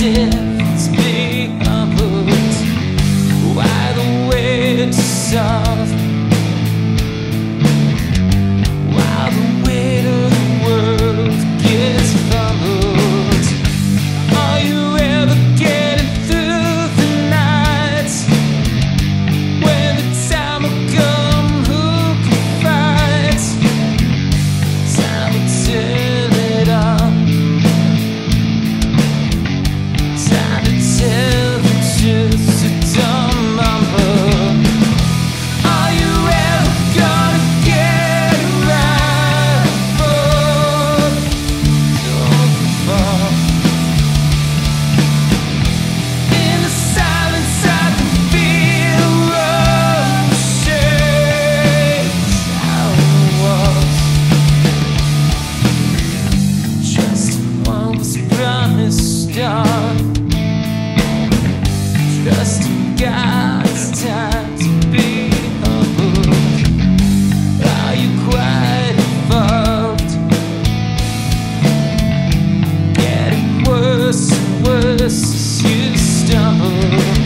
sits behind the way to sun. God's time to be humble. Are you quite involved? Getting worse and worse as you stumble.